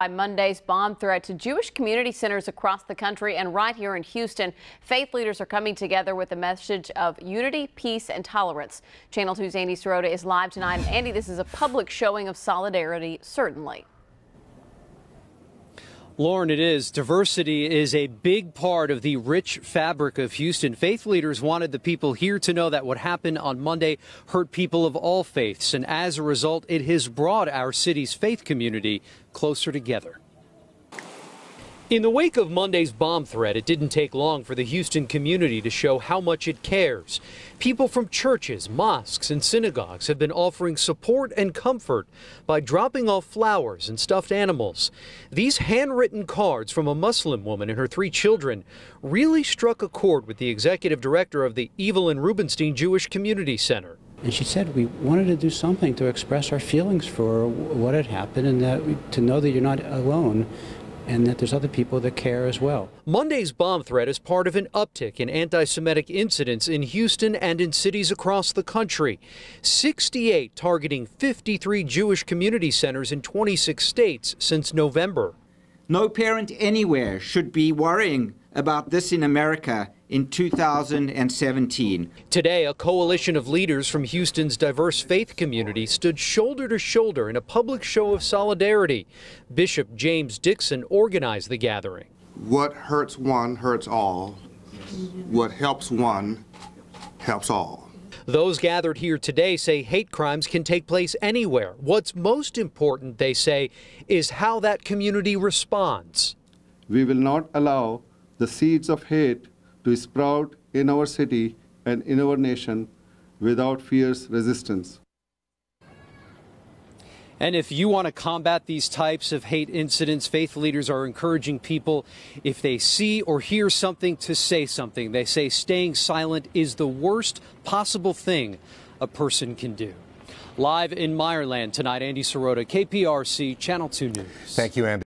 By Monday's bomb threat to Jewish community centers across the country and right here in Houston, faith leaders are coming together with a message of unity, peace, and tolerance. Channel 2's Andy Cerota is live tonight. Andy, this is a public showing of solidarity, certainly. Lauren, it is. Diversity is a big part of the rich fabric of Houston. Faith leaders wanted the people here to know that what happened on Monday hurt people of all faiths, and as a result, it has brought our city's faith community closer together. In the wake of Monday's bomb threat, it didn't take long for the Houston community to show how much it cares. People from churches, mosques, and synagogues have been offering support and comfort by dropping off flowers and stuffed animals. These handwritten cards from a Muslim woman and her three children really struck a chord with the executive director of the Evelyn Rubenstein Jewish Community Center. And she said we wanted to do something to express our feelings for what had happened and that we, to know that you're not alone and that there's other people that care as well. Monday's bomb threat is part of an uptick in anti Semitic incidents in Houston and in cities across the country. 68 targeting 53 Jewish community centers in 26 states since November. No parent anywhere should be worrying about this in America in 2017. Today, a coalition of leaders from Houston's diverse faith community stood shoulder to shoulder in a public show of solidarity. Bishop James Dixon organized the gathering. What hurts one hurts all. What helps one helps all. Those gathered here today say hate crimes can take place anywhere. What's most important, they say, is how that community responds. We will not allow the seeds of hate to sprout in our city and in our nation without fierce resistance. And if you want to combat these types of hate incidents, faith leaders are encouraging people, if they see or hear something, to say something. They say staying silent is the worst possible thing a person can do. Live in Meyerland tonight, Andy Cerota, KPRC, Channel 2 News. Thank you, Andy.